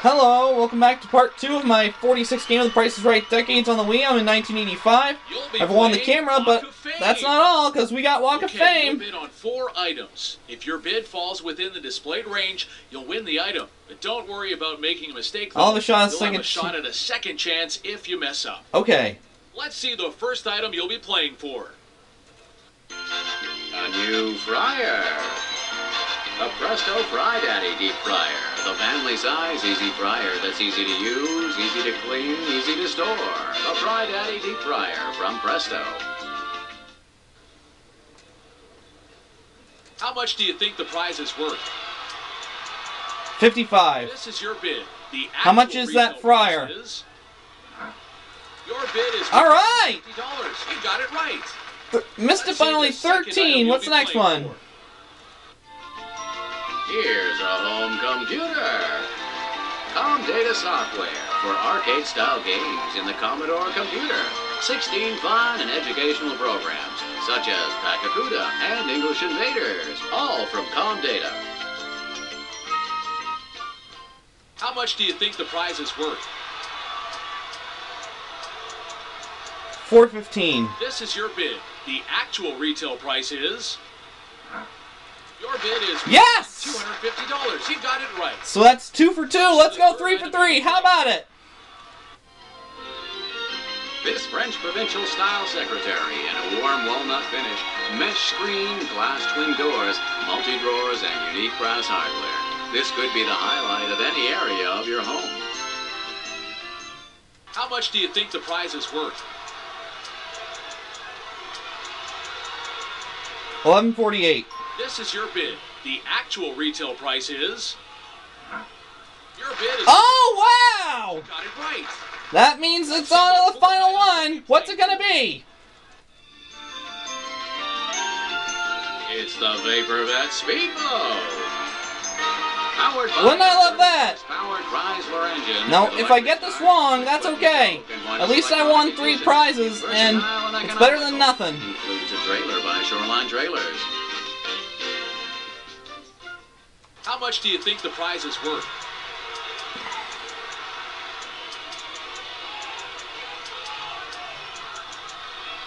Hello, welcome back to part two of my 46 game of The Price is Right Decades on the Wii. I'm in 1985. I've won the camera, Walk but that's not all, because we got Walk of Okay, Fame. You'll bid on four items. If your bid falls within the displayed range, you'll win the item. But don't worry about making a mistake. Though. I'll have a shot at You'll second have a shot at a second chance if you mess up. Okay. Let's see the first item you'll be playing for. A new fryer. A Presto Fry Daddy deep fryer. The family size easy fryer that's easy to use, easy to clean, easy to store. The Fry Daddy deep fryer from Presto. How much do you think the prize is worth? 55. This is your bid. The How much is that fryer? is- Your bid is All right! $50. You got it right. Th- missed Let's it by only the second item 13. What's the next one? for. Here's a home computer. ComData software for arcade style games in the Commodore computer. 16 fun and educational programs such as Pakacuda and English Invaders, all from ComData. How much do you think the prize is worth? 415. This is your bid. The actual retail price is. Your bid is Yes! $250. You got it right. So that's two for two. Let's go three for three. How about it? This French provincial style secretary in a warm walnut finish, mesh screen, glass twin doors, multi drawers, and unique brass hardware. This could be the highlight of any area of your home. How much do you think the prize is worth? 1148. This is your bid. The actual retail price is. Your bid is. Oh, wow! You got it right. That means it's on to the final one. What's it gonna be? It's the VaporVet Speedboat. Wouldn't I love that? Powered Chrysler engine. No, if I get this wrong, that's okay. yoke, and one At least I won three prizes, and it's better than nothing. Includes a trailer by Shoreline Trailers. How much do you think the prize is worth?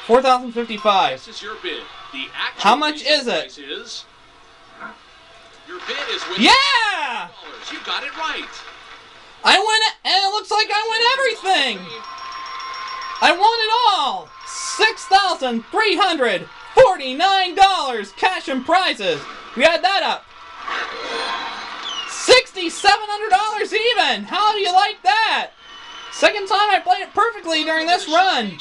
Four thousand fifty-five. This is your bid. The actual How much is it? price is. Your bid is with Yeah! You got it right. I win it, and it looks like I win everything. I won it all. Six thousand three hundred forty-nine dollars cash and prizes. We add that up. Sixty-seven hundred dollars even. How do you like that? Second time I played it perfectly during this run.